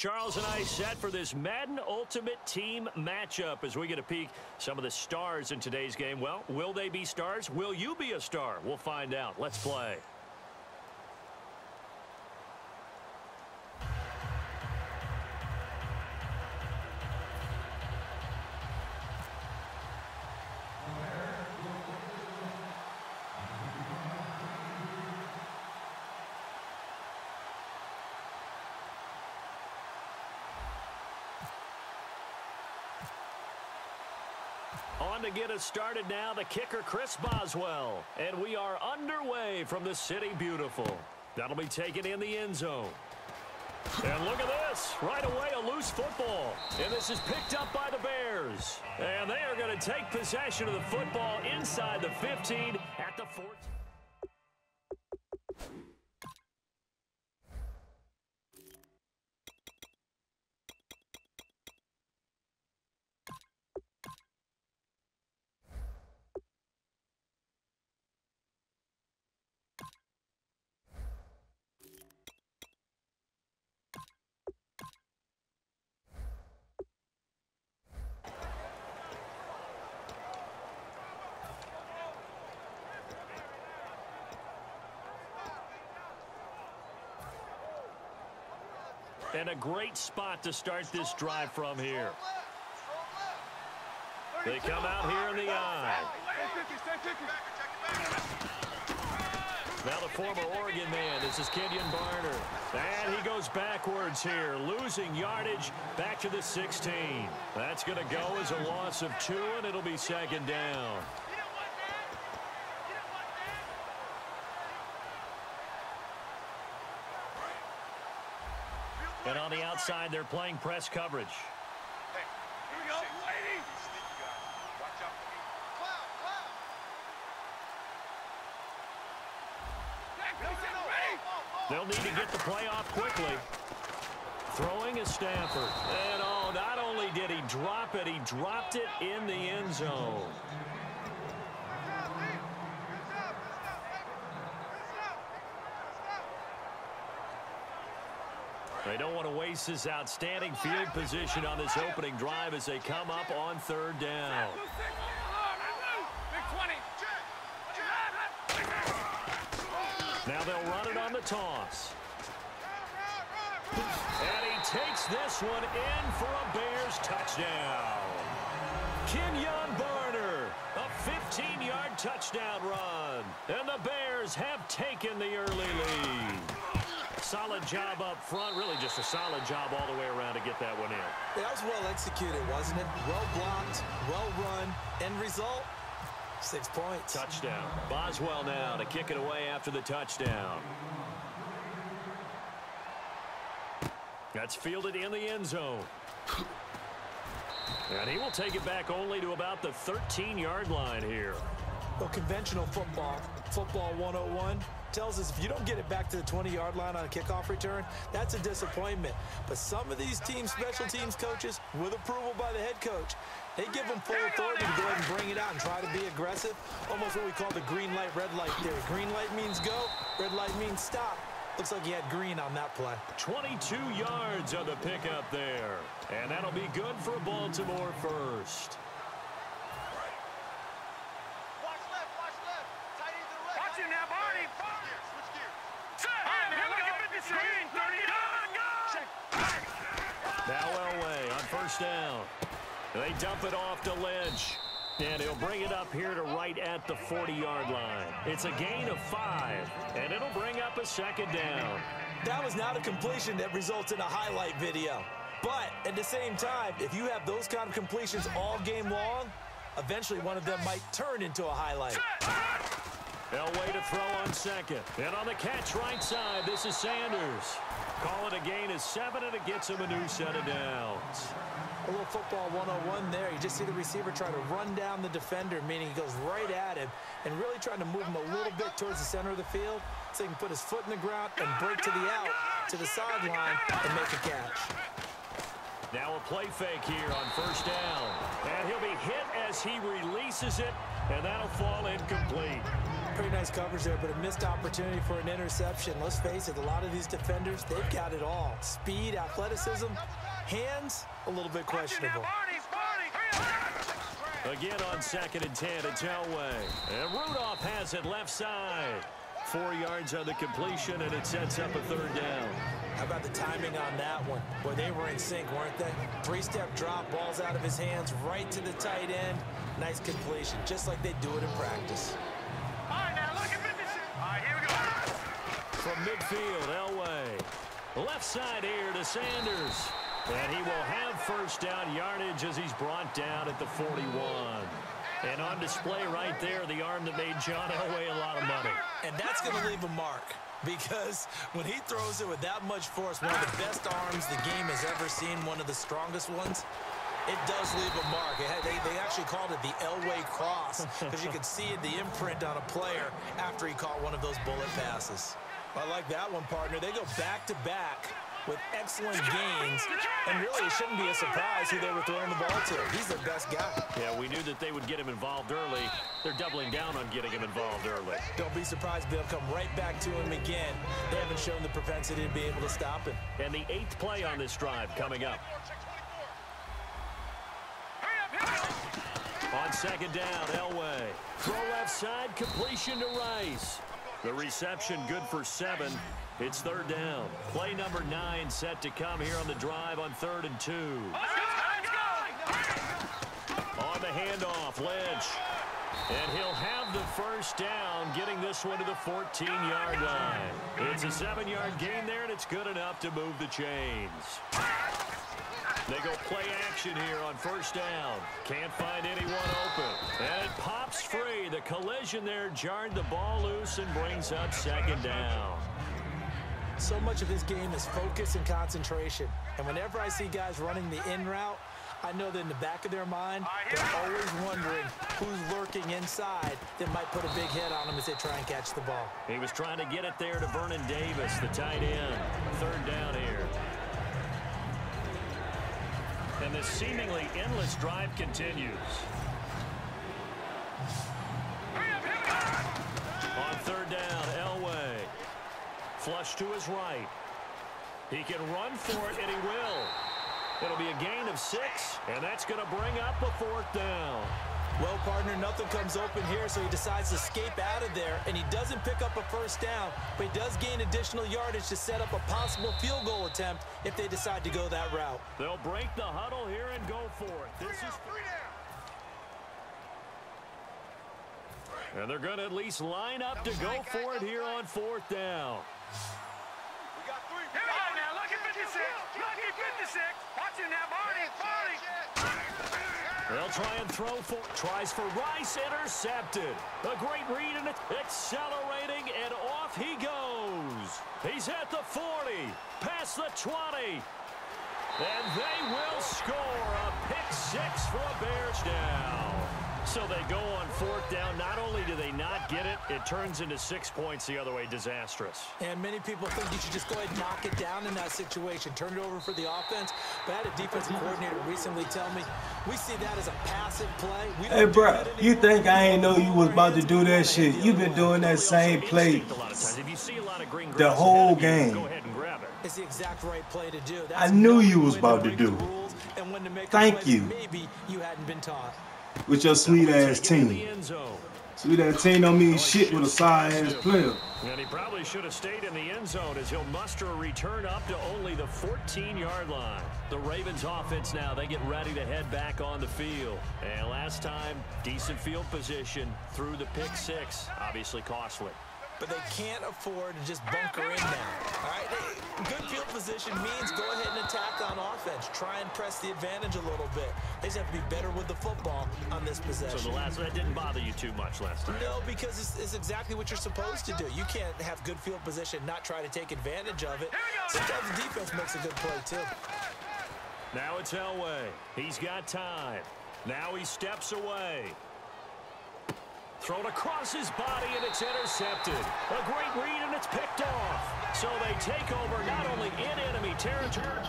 Charles and I set for this Madden Ultimate Team matchup as we get a peek some of the stars in today's game. Well, will they be stars? Will you be a star? We'll find out. Let's play. On to get us started now, the kicker, Chris Boswell. And we are underway from the City Beautiful. That'll be taken in the end zone. And look at this. Right away, a loose football. And this is picked up by the Bears. And they are going to take possession of the football inside the 15 at the 14. And a great spot to start this drive from here. They come out here in the I. Now the former Oregon man, this is Kenjon Barner. And he goes backwards here, losing yardage back to the 16. That's going to go as a loss of two, and it'll be second down. And on the outside, they're playing press coverage. Hey, here we go, lady. Uh, watch out for me. Cloud, cloud. They'll need to get the play off quickly. Throwing is Stafford. And, oh, not only did he drop it, he dropped it in the end zone. They don't want to waste this outstanding field position on this opening drive as they come up on third down. Now they'll run it on the toss. And he takes this one in for a Bears touchdown. Kenjon Barner, a 15-yard touchdown run. And the Bears have taken the early lead. Solid job up front. Really just a solid job all the way around to get that one in. That was well executed, wasn't it? Well blocked, well run. End result, six points. Touchdown. Boswell now to kick it away after the touchdown. That's fielded in the end zone. And he will take it back only to about the 13-yard line here. Well, conventional football, football 101, tells us if you don't get it back to the 20-yard line on a kickoff return, that's a disappointment. But some of these team special teams coaches, with approval by the head coach, they give them full authority to go ahead and bring it out and try to be aggressive. Almost what we call the green light, red light theory. Green light means go, red light means stop. Looks like he had green on that play. 22 yards on the pickup there. And that'll be good for Baltimore first. Watch left, watch left. Tight end to the left. Watch it now, Barney. Switch gears, switch gears. Now Elway on first down. They dump it off to Lynch. And he'll bring it up here to right at the 40-yard line. It's a gain of five, and it'll bring up a second down. That was not a completion that results in a highlight video. But at the same time, if you have those kind of completions all game long, eventually one of them might turn into a highlight. Elway to throw on second. And on the catch right side, this is Sanders. Call it a gain of seven, and it gets him a new set of downs. A little football 101 there. You just see the receiver try to run down the defender, meaning he goes right at him and really trying to move him a little bit towards the center of the field so he can put his foot in the ground and break to the out, to the sideline, and make a catch. Now a play fake here on first down. And he'll be hit as he releases it, and that'll fall incomplete. Pretty nice coverage there, but a missed opportunity for an interception. Let's face it, a lot of these defenders, they've got it all. Speed, athleticism, hands, a little bit questionable. Again on second and 10, it's Elway. And Rudolph has it left side. Four yards on the completion, and it sets up a third down. How about the timing on that one? Boy, they were in sync, weren't they? Three-step drop, balls out of his hands, right to the tight end. Nice completion, just like they do it in practice. Elway. Left side here to Sanders. And he will have first down yardage as he's brought down at the 41. And on display right there, the arm that made John Elway a lot of money. And that's going to leave a mark because when he throws it with that much force, one of the best arms the game has ever seen, one of the strongest ones, it does leave a mark. Had, they, they, actually called it the Elway cross because you could see the imprint on a player after he caught one of those bullet passes. I like that one, partner. They go back-to-back with excellent gains, and really it shouldn't be a surprise who they were throwing the ball to. He's their best guy. Yeah, we knew that they would get him involved early. They're doubling down on getting him involved early. Don't be surprised they'll come right back to him again. They haven't shown the propensity to be able to stop him. And the eighth play on this drive coming up. On second down, Elway. Throw left side, completion to Rice. The reception good for seven. It's third down. Play number nine set to come here on the drive on third and two. On the handoff, Lynch. And he'll have the first down, getting this one to the 14-yard line. It's a seven-yard gain there, and it's good enough to move the chains. They go play action here on first down. Can't find anyone open. And it pops free. The collision there jarred the ball loose and brings up second down. So much of this game is focus and concentration. And whenever I see guys running the in route, I know that in the back of their mind, they're always wondering who's lurking inside that might put a big hit on them as they try and catch the ball. He was trying to get it there to Vernon Davis, the tight end. Third down here. And this seemingly endless drive continues. On third down, Elway. Flush to his right. He can run for it, and he will. It'll be a gain of six, and that's going to bring up a fourth down. Well, partner, nothing comes open here, so he decides to escape out of there, and he doesn't pick up a first down, but he does gain additional yardage to set up a possible field goal attempt if they decide to go that route. They'll break the huddle here and go for it. This is three down. And they're going to at least line up to go for it here on fourth down. We got three. Here we go now. Look at 56. Look at 56. Watch it now, Barney. Barney. They'll try and throw for, tries for Rice, intercepted. A great read and accelerating, and off he goes. He's at the 40, past the 20, and they will score a pick six for a Bears down. So they go on fourth down. Not only do they not get it, it turns into six points the other way. Disastrous. And many people think you should just go ahead and knock it down in that situation. Turn it over for the offense. But I had a defensive coordinator recently tell me, we see that as a passive play. We hey, bro, you think I ain't know you was about to do that shit? You've been doing that same play the whole game. It's the exact right play to do. That's I knew you was about to do. Thank you. Maybe you hadn't been taught with your sweet ass team. Sweet ass team don't mean shit with a side ass player. And he probably should have stayed in the end zone as he'll muster a return up to only the 14-yard line. The Ravens offense now, they get ready to head back on the field. And last time, decent field position through the pick six, obviously costly but they can't afford to just bunker in now. All right, good field position means go ahead and attack on offense. Try and press the advantage a little bit. They just have to be better with the football on this possession. So the last that didn't bother you too much last time. No, because it's, it's exactly what you're supposed to do. You can't have good field position, not try to take advantage of it. Sometimes the defense makes a good play too. Now it's Elway. He's got time. Now he steps away. Thrown across his body, and it's intercepted. A great read, and it's picked off. So they take over not only in enemy territory,